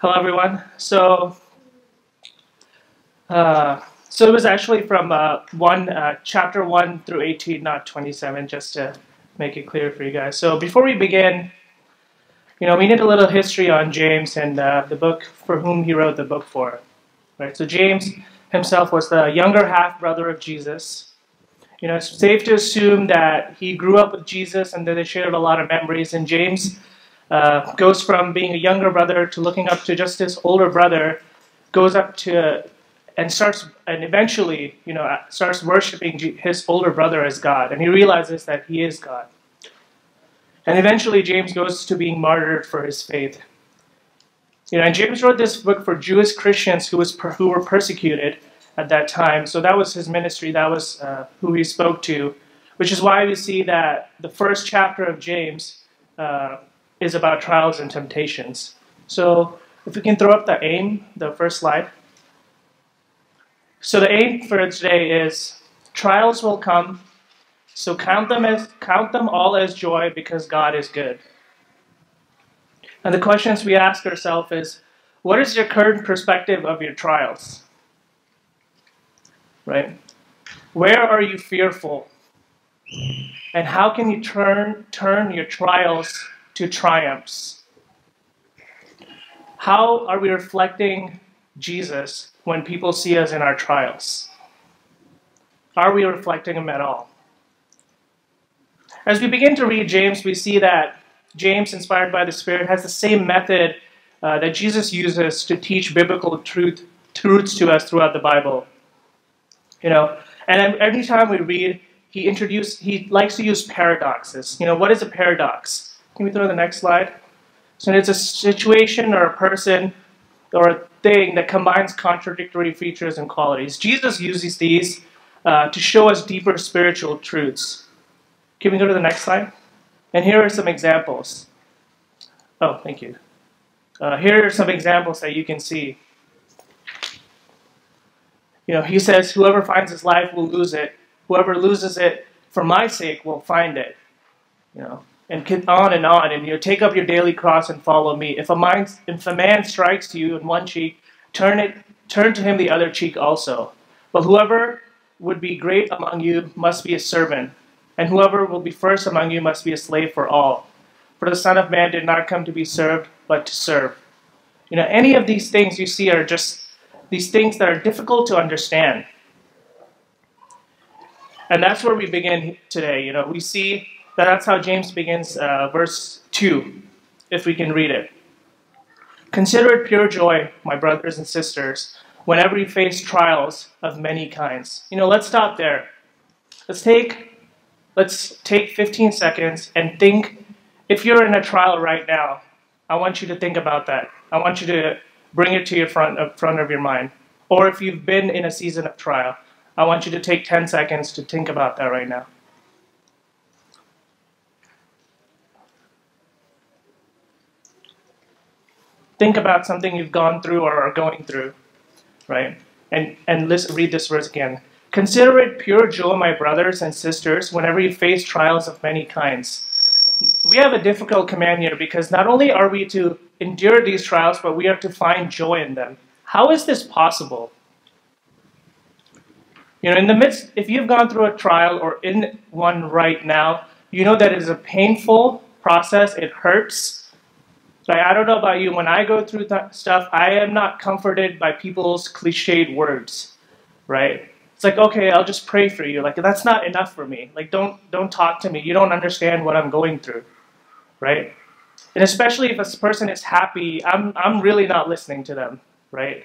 Hello, everyone. So, uh, so it was actually from uh, one uh, chapter one through eighteen, not twenty-seven, just to make it clear for you guys. So, before we begin, you know, we need a little history on James and uh, the book for whom he wrote the book for. Right. So, James himself was the younger half brother of Jesus. You know, it's safe to assume that he grew up with Jesus and that they shared a lot of memories. And James uh, goes from being a younger brother to looking up to just his older brother, goes up to and starts and eventually, you know, starts worshiping his older brother as God, and he realizes that he is God. And eventually, James goes to being martyred for his faith. You know, and James wrote this book for Jewish Christians who was who were persecuted at that time. So that was his ministry. That was uh, who he spoke to, which is why we see that the first chapter of James uh, is about trials and temptations. So if we can throw up the aim, the first slide. So the aim for today is trials will come, so count them as count them all as joy because God is good. And the questions we ask ourselves is what is your current perspective of your trials? Right? Where are you fearful? And how can you turn turn your trials to triumphs? How are we reflecting Jesus when people see us in our trials? Are we reflecting him at all? As we begin to read James, we see that James, inspired by the Spirit, has the same method uh, that Jesus uses to teach biblical truth, truths to us throughout the Bible. You know, and every time we read, he introduce he likes to use paradoxes. You know, what is a paradox? Can we throw the next slide? So it's a situation or a person or a thing that combines contradictory features and qualities. Jesus uses these uh, to show us deeper spiritual truths. Can we go to the next slide? And here are some examples. Oh, thank you. Uh, here are some examples that you can see. You know, he says, whoever finds his life will lose it. Whoever loses it for my sake will find it. You know, and on and on. And you know, take up your daily cross and follow me. If a, mind, if a man strikes you in one cheek, turn it, turn to him the other cheek also. But whoever would be great among you must be a servant, and whoever will be first among you must be a slave for all. For the Son of Man did not come to be served, but to serve. You know, any of these things you see are just these things that are difficult to understand. And that's where we begin today. You know, we see that's how James begins uh, verse 2, if we can read it. Consider it pure joy, my brothers and sisters, whenever you face trials of many kinds. You know, let's stop there. Let's take, let's take 15 seconds and think if you're in a trial right now, I want you to think about that. I want you to bring it to your front of, front of your mind. Or if you've been in a season of trial, I want you to take 10 seconds to think about that right now. Think about something you've gone through or are going through, right? And, and listen, read this verse again. Consider it pure joy, my brothers and sisters, whenever you face trials of many kinds. We have a difficult command here because not only are we to endure these trials, but we are to find joy in them. How is this possible? You know, in the midst, if you've gone through a trial or in one right now, you know that it is a painful process, it hurts, like, I don't know about you, when I go through stuff, I am not comforted by people's cliched words, right? It's like, okay, I'll just pray for you. Like, that's not enough for me. Like, don't, don't talk to me. You don't understand what I'm going through, right? And especially if a person is happy, I'm, I'm really not listening to them, right?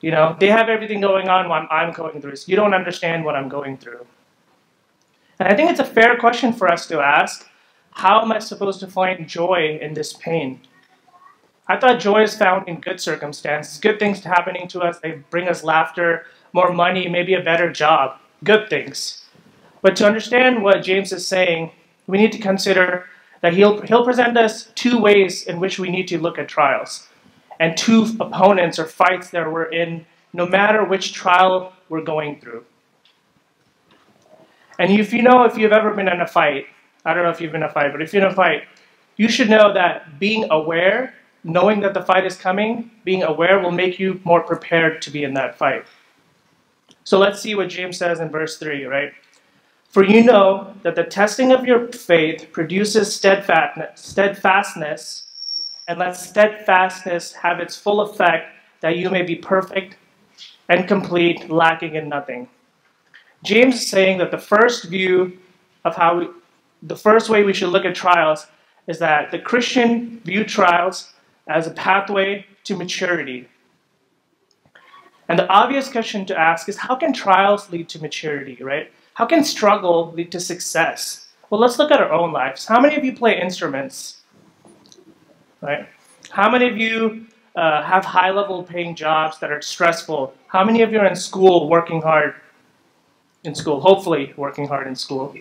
You know, they have everything going on while I'm going through. So you don't understand what I'm going through. And I think it's a fair question for us to ask how am I supposed to find joy in this pain? I thought joy is found in good circumstances, good things happening to us. They bring us laughter, more money, maybe a better job, good things. But to understand what James is saying, we need to consider that he'll, he'll present us two ways in which we need to look at trials and two opponents or fights that we're in, no matter which trial we're going through. And if you know if you've ever been in a fight, I don't know if you've been in a fight, but if you're in a fight, you should know that being aware knowing that the fight is coming, being aware will make you more prepared to be in that fight. So let's see what James says in verse 3, right? For you know that the testing of your faith produces steadfastness, and let steadfastness have its full effect, that you may be perfect and complete, lacking in nothing. James is saying that the first view of how the first way we should look at trials is that the Christian view trials as a pathway to maturity. And the obvious question to ask is how can trials lead to maturity, right? How can struggle lead to success? Well, let's look at our own lives. How many of you play instruments? Right? How many of you uh, have high level paying jobs that are stressful? How many of you are in school working hard in school? Hopefully, working hard in school,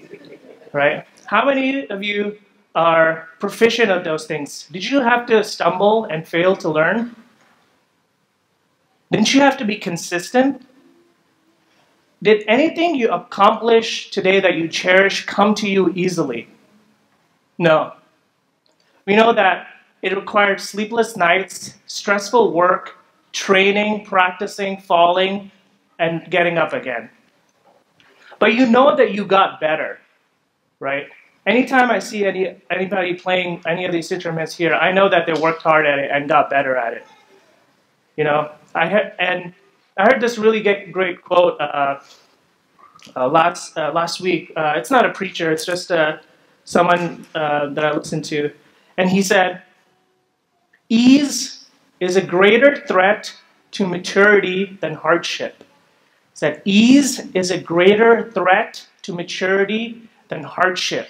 right? How many of you are proficient at those things? Did you have to stumble and fail to learn? Didn't you have to be consistent? Did anything you accomplish today that you cherish come to you easily? No. We know that it required sleepless nights, stressful work, training, practicing, falling, and getting up again. But you know that you got better, right? anytime I see any anybody playing any of these instruments here, I know that they worked hard at it and got better at it. You know, I and I heard this really great quote uh, uh, last uh, last week. Uh, it's not a preacher; it's just uh, someone uh, that I listened to, and he said, "Ease is a greater threat to maturity than hardship." He said, "Ease is a greater threat to maturity than hardship."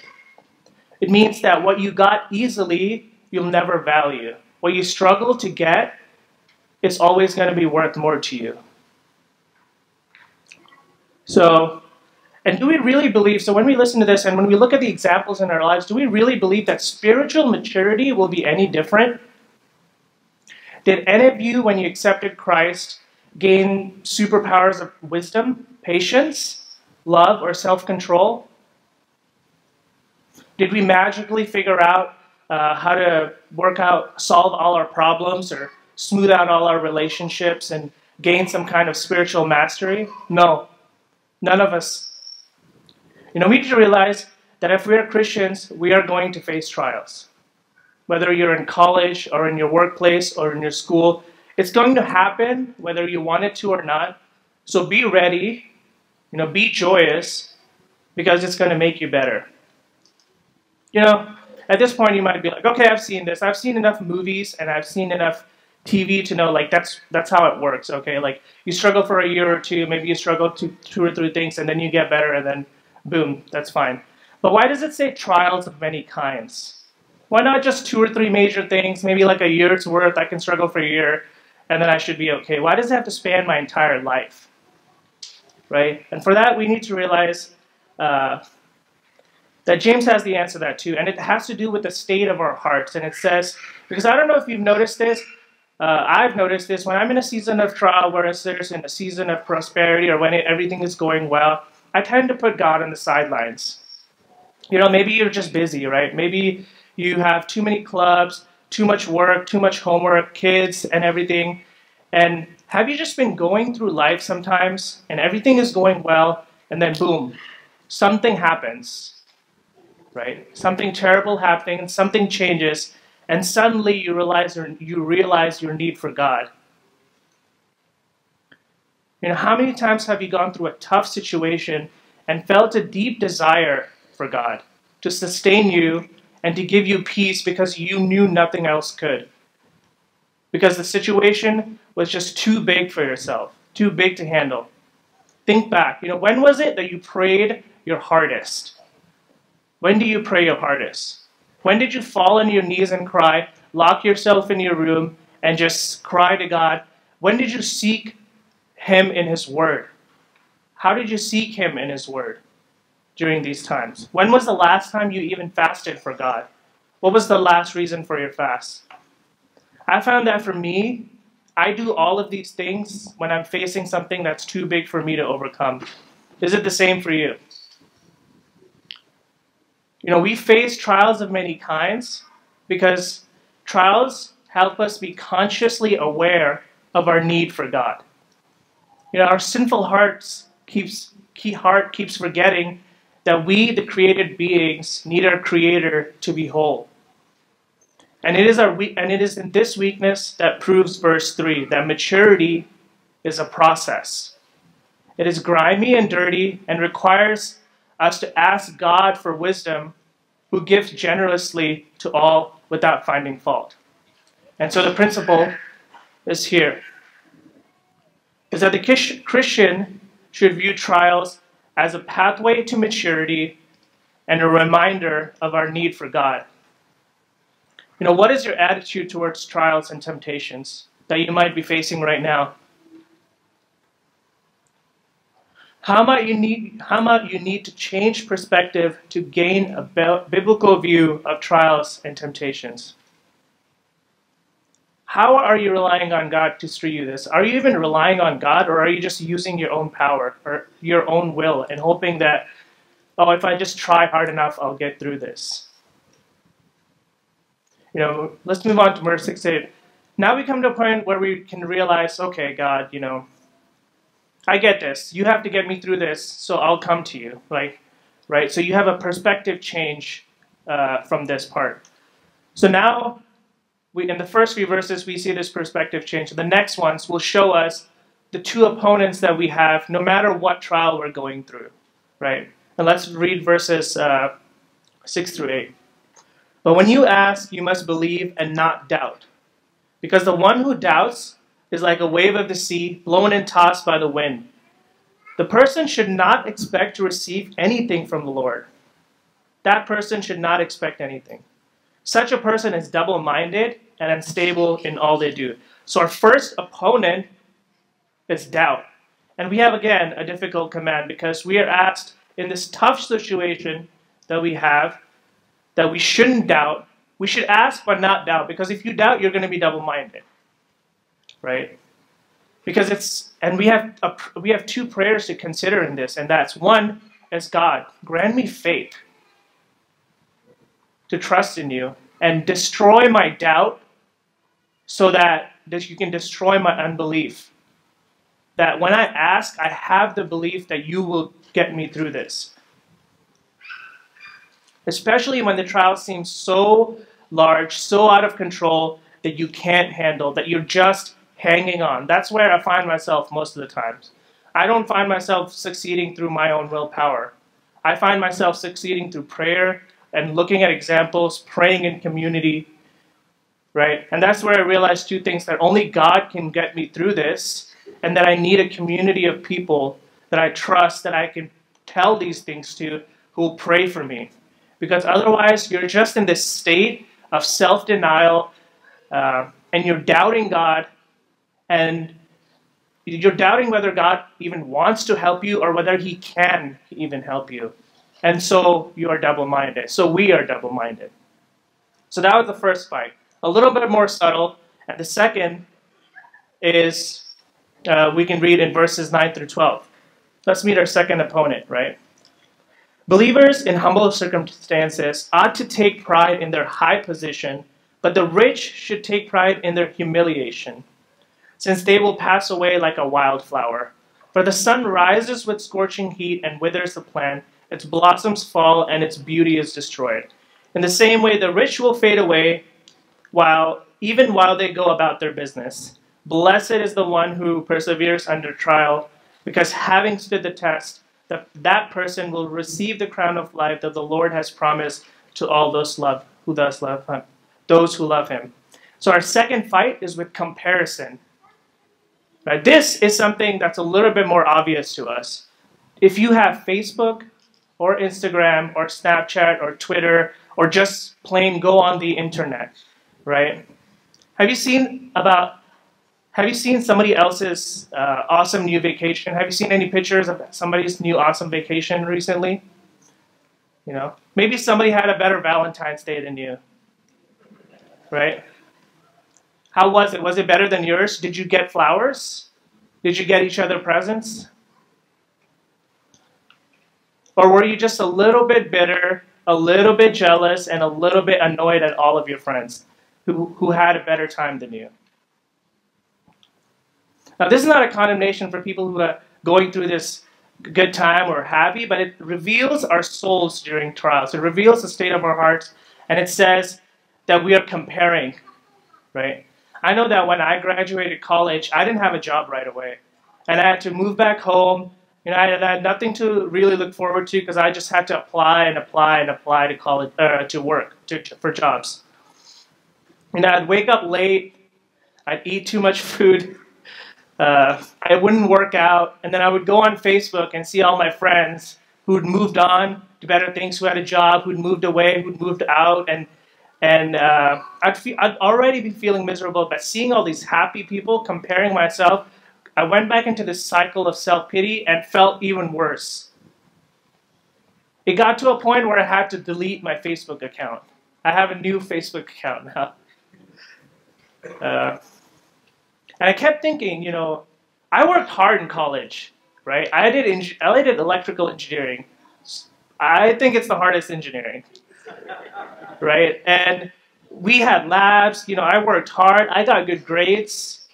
It means that what you got easily, you'll never value. What you struggle to get is always going to be worth more to you. So, and do we really believe, so when we listen to this and when we look at the examples in our lives, do we really believe that spiritual maturity will be any different? Did any of you, when you accepted Christ, gain superpowers of wisdom, patience, love, or self control? Did we magically figure out uh, how to work out, solve all our problems or smooth out all our relationships and gain some kind of spiritual mastery? No, none of us. You know, we need to realize that if we are Christians, we are going to face trials. Whether you're in college or in your workplace or in your school, it's going to happen whether you want it to or not. So be ready, you know, be joyous because it's going to make you better. You know, at this point you might be like, okay, I've seen this. I've seen enough movies and I've seen enough TV to know like that's that's how it works. Okay, like you struggle for a year or two, maybe you struggle to two or three things, and then you get better, and then boom, that's fine. But why does it say trials of many kinds? Why not just two or three major things, maybe like a year's worth? I can struggle for a year, and then I should be okay. Why does it have to span my entire life? Right? And for that, we need to realize uh, that James has the answer to that too, and it has to do with the state of our hearts. And it says, because I don't know if you've noticed this, uh, I've noticed this when I'm in a season of trial, whereas there's in a season of prosperity or when it, everything is going well, I tend to put God on the sidelines. You know, maybe you're just busy, right? Maybe you have too many clubs, too much work, too much homework, kids, and everything. And have you just been going through life sometimes and everything is going well, and then boom, something happens right? Something terrible happening, something changes, and suddenly you realize you realize your need for God. You know, how many times have you gone through a tough situation and felt a deep desire for God to sustain you and to give you peace because you knew nothing else could? Because the situation was just too big for yourself, too big to handle. Think back. You know, when was it that you prayed your hardest? When do you pray your hardest? When did you fall on your knees and cry, lock yourself in your room, and just cry to God? When did you seek Him in His Word? How did you seek Him in His Word during these times? When was the last time you even fasted for God? What was the last reason for your fast? I found that for me, I do all of these things when I'm facing something that's too big for me to overcome. Is it the same for you? You know, we face trials of many kinds because trials help us be consciously aware of our need for God. You know, our sinful hearts keeps key heart keeps forgetting that we, the created beings, need our Creator to be whole. And it is our and it is in this weakness that proves verse three that maturity is a process. It is grimy and dirty and requires us to ask God for wisdom, who gives generously to all without finding fault. And so the principle is here is that the Christian should view trials as a pathway to maturity and a reminder of our need for God. You know, what is your attitude towards trials and temptations that you might be facing right now? How might you need, how might you need to change perspective to gain a biblical view of trials and temptations? How are you relying on God to steer you this? Are you even relying on God, or are you just using your own power or your own will and hoping that, oh, if I just try hard enough, I'll get through this? You know, let's move on to verse 6 8. Now we come to a point where we can realize, okay, God, you know, I get this. You have to get me through this, so I'll come to you. Like, right? So you have a perspective change uh, from this part. So now we, in the first few verses, we see this perspective change. The next ones will show us the two opponents that we have, no matter what trial we're going through, right? And let's read verses uh, 6 through 8. But when you ask, you must believe and not doubt. Because the one who doubts is like a wave of the sea, blown and tossed by the wind. The person should not expect to receive anything from the Lord. That person should not expect anything. Such a person is double minded and unstable in all they do. So our first opponent is doubt. And we have, again, a difficult command because we are asked in this tough situation that we have that we shouldn't doubt. We should ask but not doubt because if you doubt, you're going to be double minded. Right? Because it's, and we have, a, we have two prayers to consider in this, and that's one is God, grant me faith to trust in you and destroy my doubt so that, that you can destroy my unbelief. That when I ask, I have the belief that you will get me through this. Especially when the trial seems so large, so out of control that you can't handle, that you're just hanging on. That's where I find myself most of the times. I don't find myself succeeding through my own willpower. I find myself succeeding through prayer and looking at examples, praying in community, right? And that's where I realized two things that only God can get me through this, and that I need a community of people that I trust that I can tell these things to who will pray for me. Because otherwise, you're just in this state of self denial uh, and you're doubting God and you're doubting whether God even wants to help you or whether He can even help you. And so you are double minded. So we are double minded. So that was the first fight a little bit more subtle. And the second is uh, we can read in verses 9 through 12. Let's meet our second opponent, right? Believers in humble circumstances ought to take pride in their high position, but the rich should take pride in their humiliation, since they will pass away like a wildflower. For the sun rises with scorching heat and withers the plant, its blossoms fall, and its beauty is destroyed. In the same way, the rich will fade away while even while they go about their business. Blessed is the one who perseveres under trial, because having stood the test, that, that person will receive the crown of life that the Lord has promised to all those love who thus love him, those who love him. So our second fight is with comparison. Now, this is something that's a little bit more obvious to us. If you have Facebook or Instagram or Snapchat or Twitter or just plain go on the internet, right? Have you seen about have you seen somebody else's uh, awesome new vacation? Have you seen any pictures of somebody's new awesome vacation recently? You know, maybe somebody had a better Valentine's Day than you, right? How was it? Was it better than yours? Did you get flowers? Did you get each other presents? Or were you just a little bit bitter, a little bit jealous, and a little bit annoyed at all of your friends? who, who had a better time than you. Now, this is not a condemnation for people who are going through this good time or happy, but it reveals our souls during trials. It reveals the state of our hearts, and it says that we are comparing, right? I know that when I graduated college, I didn't have a job right away. And I had to move back home. You know, I had nothing to really look forward to because I just had to apply and apply and apply to college, uh, to work, to, for jobs. And I'd wake up late. I'd eat too much food. Uh, I wouldn't work out. And then I would go on Facebook and see all my friends who'd moved on to better things, who had a job, who'd moved away, who'd moved out, and and uh, I'd, feel, I'd already be feeling miserable, but seeing all these happy people, comparing myself, I went back into this cycle of self pity and felt even worse. It got to a point where I had to delete my Facebook account. I have a new Facebook account now. Uh, and I kept thinking, you know, I worked hard in college, right? I did, I did electrical engineering. I think it's the hardest engineering, right? And we had labs, you know, I worked hard, I got good grades,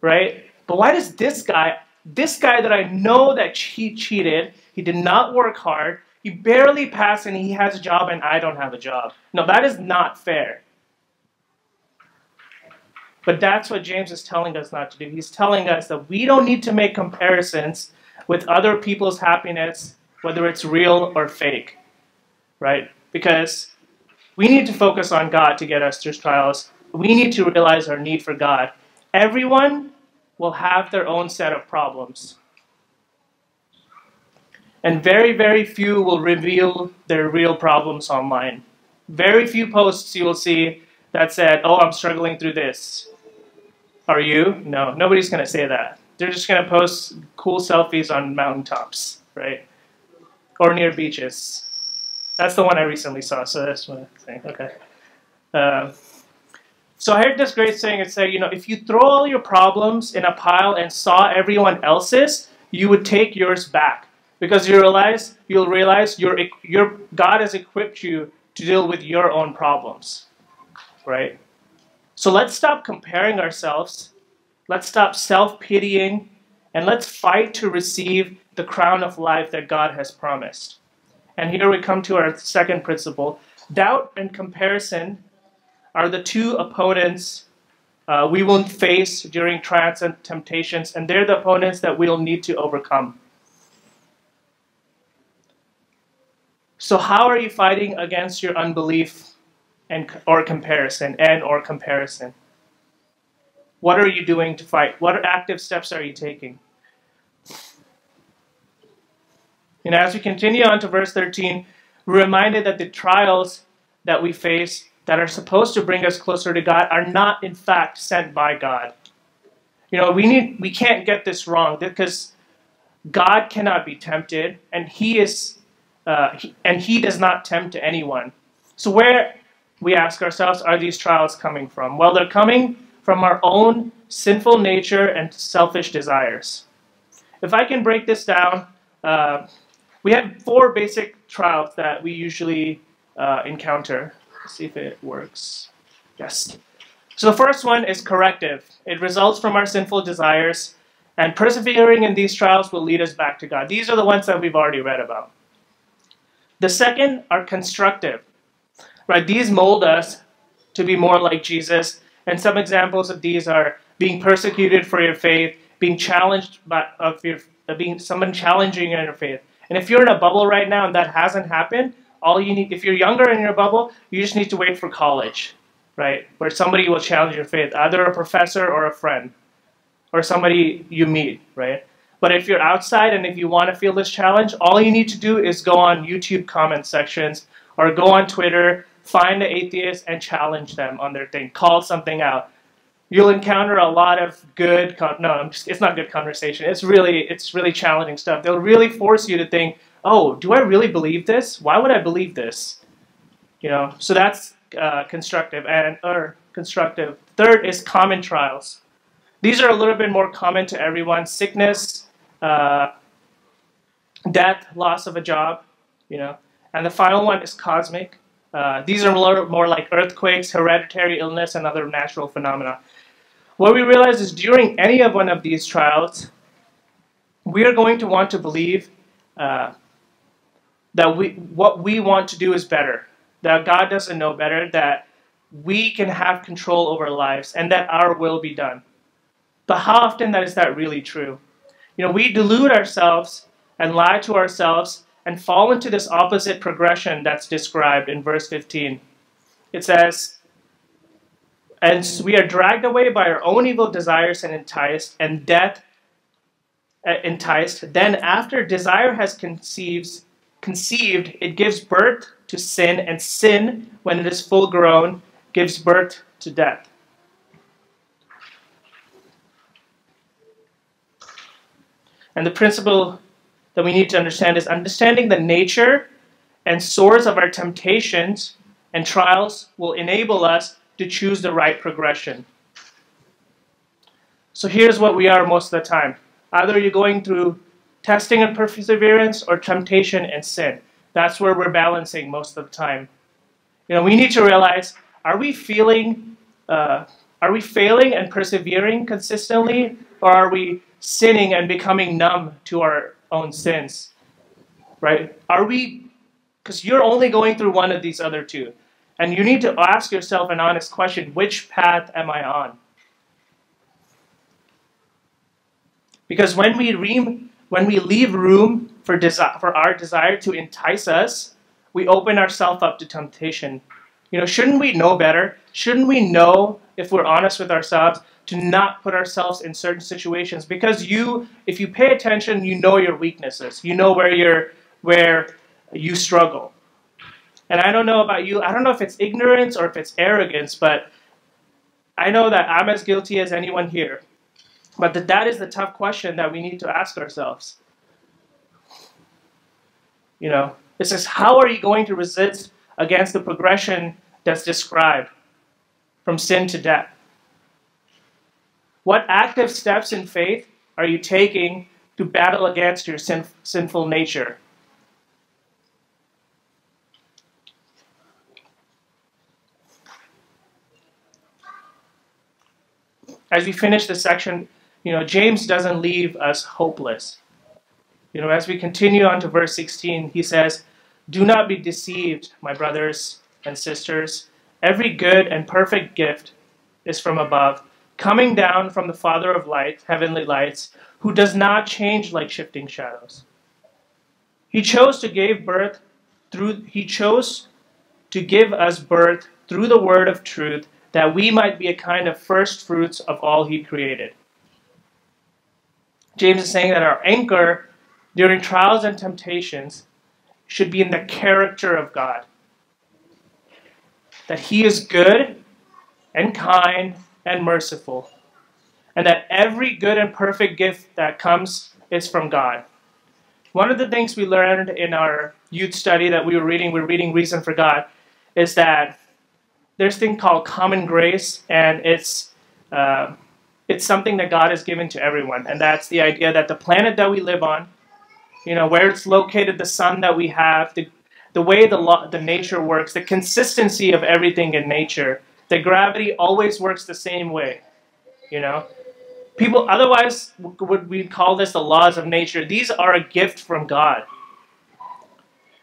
right? But why does this guy, this guy that I know that he cheated, he did not work hard, he barely passed and he has a job and I don't have a job? No, that is not fair. But that's what James is telling us not to do. He's telling us that we don't need to make comparisons with other people's happiness, whether it's real or fake, right? Because we need to focus on God to get us through trials. We need to realize our need for God. Everyone will have their own set of problems. And very, very few will reveal their real problems online. Very few posts you will see that said, Oh, I'm struggling through this. Are you? No, nobody's going to say that. They're just going to post cool selfies on mountaintops, right? Or near beaches. That's the one I recently saw, so that's what I'm saying. Okay. Uh, so I heard this great saying. It said, you know, if you throw all your problems in a pile and saw everyone else's, you would take yours back because you realize you'll realize your your God has equipped you to deal with your own problems, right? So let's stop comparing ourselves. Let's stop self pitying. And let's fight to receive the crown of life that God has promised. And here we come to our second principle doubt and comparison are the two opponents uh, we will face during trials and temptations, and they're the opponents that we'll need to overcome. So, how are you fighting against your unbelief and or comparison and or comparison. What are you doing to fight? What active steps are you taking? And as we continue on to verse 13, we're reminded that the trials that we face that are supposed to bring us closer to God are not in fact sent by God. You know, we need we can't get this wrong because God cannot be tempted, and He is, uh, he, and He does not tempt anyone. So where we ask ourselves, are these trials coming from? Well, they're coming from our own sinful nature and selfish desires. If I can break this down, uh, we have four basic trials that we usually uh, encounter. Let's see if it works. Yes. So the first one is corrective. It results from our sinful desires, and persevering in these trials will lead us back to God. These are the ones that we've already read about. The second are constructive right? These mold us to be more like Jesus. And some examples of these are being persecuted for your faith, being challenged by of your being someone challenging your faith. And if you're in a bubble right now and that hasn't happened, all you need if you're younger in your bubble, you just need to wait for college, right? Where somebody will challenge your faith, either a professor or a friend, or somebody you meet, right? But if you're outside and if you want to feel this challenge, all you need to do is go on YouTube comment sections or go on Twitter find the atheists and challenge them on their thing. Call something out. You'll encounter a lot of good. no, just, it's not good conversation. It's really it's really challenging stuff. They'll really force you to think, oh, do I really believe this? Why would I believe this? You know. So that's uh, constructive and or constructive. Third is common trials. These are a little bit more common to everyone: sickness, uh, death, loss of a job. You know. And the final one is cosmic Uh, these are more, more like earthquakes, hereditary illness, and other natural phenomena. What we realize is during any of one of these trials, we are going to want to believe uh, that we, what we want to do is better, that God doesn't know better, that we can have control over our lives, and that our will be done. But how often that is that really true? You know, we delude ourselves and lie to ourselves and fall into this opposite progression that's described in verse 15. It says, And we are dragged away by our own evil desires and enticed, and death uh, enticed. Then, after desire has conceived, conceived, it gives birth to sin, and sin, when it is full grown, gives birth to death. And the principle that we need to understand is understanding the nature and source of our temptations and trials will enable us to choose the right progression. So here's what we are most of the time. Either you're going through testing and perseverance or temptation and sin. That's where we're balancing most of the time. You know, we need to realize, are we feeling, uh, are we failing and persevering consistently, or are we sinning and becoming numb to our own sins? Right? Are we, because you're only going through one of these other two. And you need to ask yourself an honest question which path am I on? Because when we, re- when we leave room for, desi- for our desire to entice us, we open ourselves up to temptation. You know, shouldn't we know better? Shouldn't we know, if we're honest with ourselves, to not put ourselves in certain situations? Because you, if you pay attention, you know your weaknesses. You know where you're, where you struggle. And I don't know about you. I don't know if it's ignorance or if it's arrogance, but I know that I'm as guilty as anyone here. But that, is the tough question that we need to ask ourselves. You know, it says, how are you going to resist against the progression that's described from sin to death? What active steps in faith are you taking to battle against your sin, sinful nature? As we finish this section, you know, James doesn't leave us hopeless. You know, as we continue on to verse 16, he says, Do not be deceived, my brothers and sisters. Every good and perfect gift is from above, coming down from the Father of light, heavenly lights, who does not change like shifting shadows. He chose to give birth through he chose to give us birth through the word of truth that we might be a kind of first fruits of all he created. James is saying that our anchor during trials and temptations should be in the character of God. That He is good and kind and merciful. And that every good and perfect gift that comes is from God. One of the things we learned in our youth study that we were reading, we are reading Reason for God, is that there's thing called common grace, and it's uh, it's something that God has given to everyone, and that's the idea that the planet that we live on, you know, where it's located, the sun that we have, the, the way the, the nature works, the consistency of everything in nature, the gravity always works the same way, you know. People, otherwise, would we call this the laws of nature? These are a gift from God.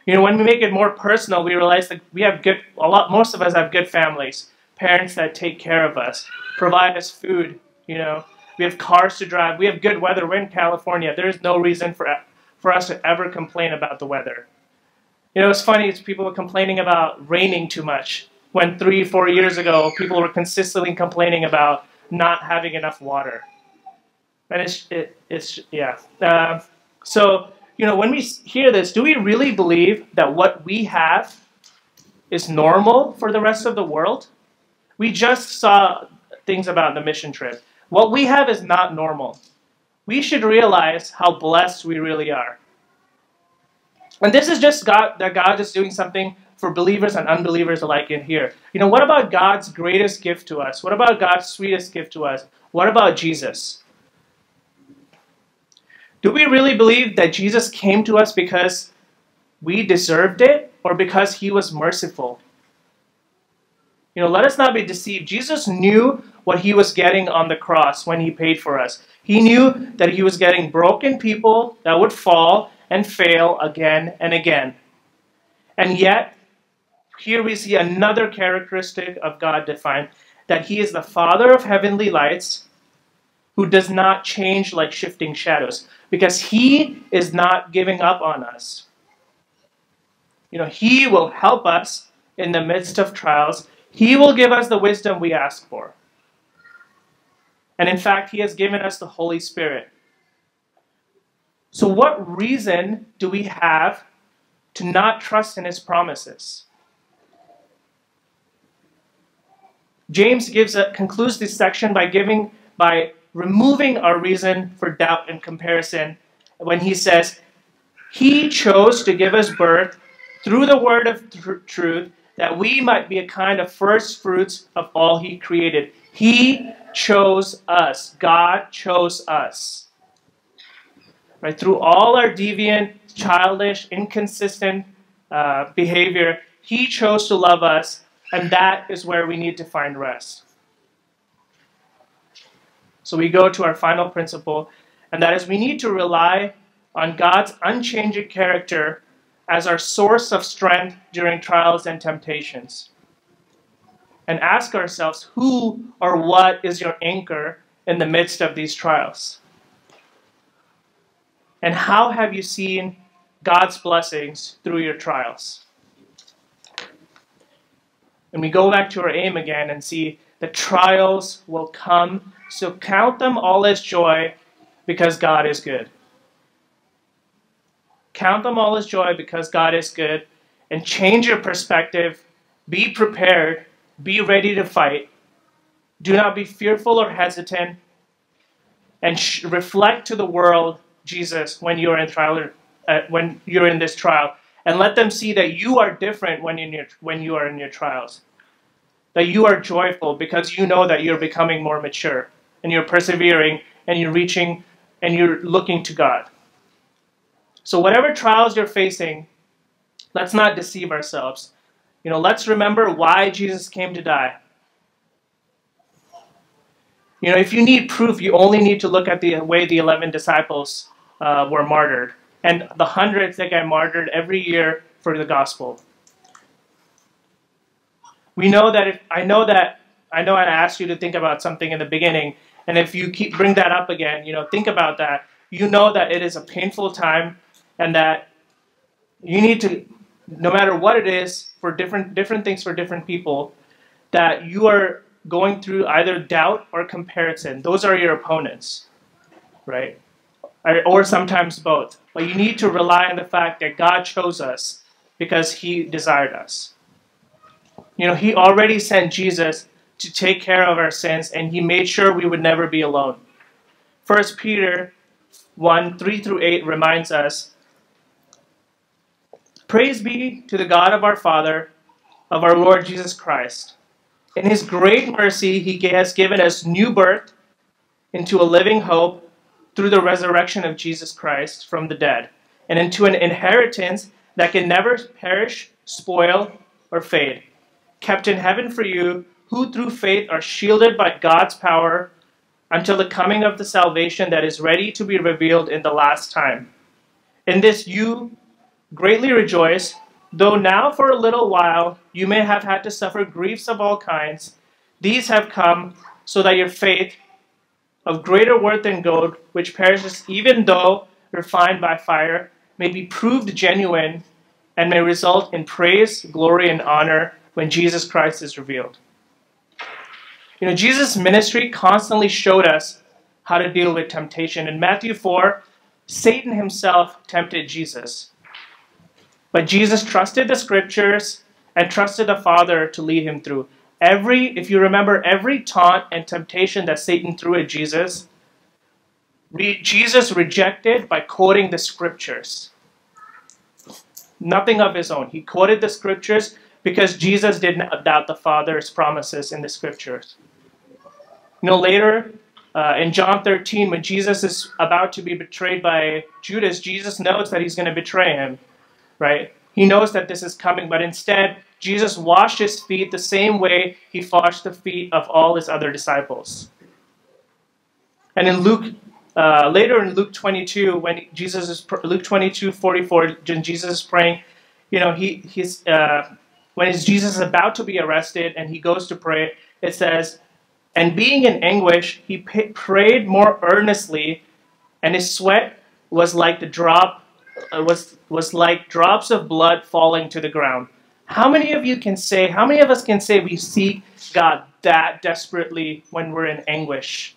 You know, when we make it more personal, we realize that we have good, a lot, most of us have good families, parents that take care of us, provide us food, you know, we have cars to drive. We have good weather. We're in California. There is no reason for for us to ever complain about the weather. You know, it's funny. It's people complaining about raining too much when three, four years ago people were consistently complaining about not having enough water. And it's it, it's yeah. Uh, so you know, when we hear this, do we really believe that what we have is normal for the rest of the world? We just saw things about the mission trip. What we have is not normal. We should realize how blessed we really are. And this is just God that God is doing something for believers and unbelievers alike in here. You know, what about God's greatest gift to us? What about God's sweetest gift to us? What about Jesus? Do we really believe that Jesus came to us because we deserved it or because he was merciful? You know, let us not be deceived. Jesus knew what he was getting on the cross when he paid for us. He knew that he was getting broken people that would fall and fail again and again. And yet, here we see another characteristic of God defined that he is the Father of heavenly lights who does not change like shifting shadows because he is not giving up on us. You know, he will help us in the midst of trials. He will give us the wisdom we ask for. And in fact, he has given us the Holy Spirit. So, what reason do we have to not trust in his promises? James gives a, concludes this section by giving by removing our reason for doubt and comparison when he says, He chose to give us birth through the word of tr- truth that we might be a kind of first fruits of all he created. He chose us. God chose us. Right? Through all our deviant, childish, inconsistent uh, behavior, he chose to love us, and that is where we need to find rest. So we go to our final principle, and that is we need to rely on God's unchanging character as our source of strength during trials and temptations. And ask ourselves who or what is your anchor in the midst of these trials? And how have you seen God's blessings through your trials? And we go back to our aim again and see the trials will come so count them all as joy because God is good. Count them all as joy because God is good and change your perspective. Be prepared. Be ready to fight. Do not be fearful or hesitant. And sh- reflect to the world Jesus when you're in trial, uh, when you're in this trial, and let them see that you are different when in your when you are in your trials. That you are joyful because you know that you're becoming more mature and you're persevering and you're reaching and you're looking to God. So, whatever trials you're facing, let's not deceive ourselves. You know, let's remember why Jesus came to die. You know, if you need proof, you only need to look at the way the 11 disciples uh, were martyred and the hundreds that get martyred every year for the gospel. We know that if I know that I know I asked you to think about something in the beginning, and if you keep bring that up again, you know, think about that. You know that it is a painful time and that you need to no matter what it is for different different things for different people that you are going through either doubt or comparison. Those are your opponents. Right? Or sometimes both. But you need to rely on the fact that God chose us because he desired us. You know, he already sent Jesus to take care of our sins, and he made sure we would never be alone. 1 Peter 1 3 through 8 reminds us Praise be to the God of our Father, of our Lord Jesus Christ. In his great mercy, he has given us new birth into a living hope through the resurrection of Jesus Christ from the dead, and into an inheritance that can never perish, spoil, or fade, kept in heaven for you who through faith are shielded by God's power until the coming of the salvation that is ready to be revealed in the last time. In this you greatly rejoice, though now for a little while you may have had to suffer griefs of all kinds. These have come so that your faith, of greater worth than gold, which perishes even though refined by fire, may be proved genuine and may result in praise, glory, and honor when Jesus Christ is revealed. You know, Jesus' ministry constantly showed us how to deal with temptation. In Matthew 4, Satan himself tempted Jesus. But Jesus trusted the scriptures and trusted the Father to lead him through. Every, if you remember, every taunt and temptation that Satan threw at Jesus, Jesus rejected by quoting the scriptures. Nothing of his own. He quoted the scriptures because Jesus didn't doubt the Father's promises in the scriptures. You know, later uh, in John 13, when Jesus is about to be betrayed by Judas, Jesus knows that he's going to betray him, right? He knows that this is coming, but instead, Jesus washed his feet the same way he washed the feet of all his other disciples. And in Luke, uh, later in Luke 22, when Jesus is Luke 22, 44, when Jesus is praying, you know, he he's uh, when Jesus is about to be arrested and he goes to pray, it says, and being in anguish, he prayed more earnestly, and his sweat was like the drop uh, was was like drops of blood falling to the ground. How many of you can say? How many of us can say we seek God that desperately when we're in anguish?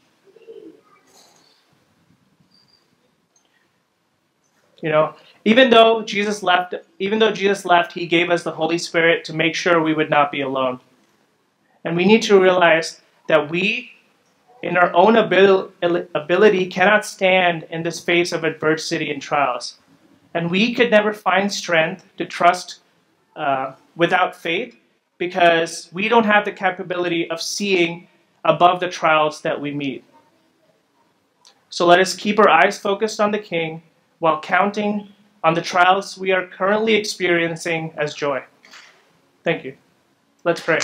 You know, even though Jesus left, even though Jesus left, he gave us the Holy Spirit to make sure we would not be alone. And we need to realize that we, in our own ability, cannot stand in this face of adversity and trials. And we could never find strength to trust uh, without faith because we don't have the capability of seeing above the trials that we meet. So let us keep our eyes focused on the King while counting on the trials we are currently experiencing as joy. Thank you. Let's pray.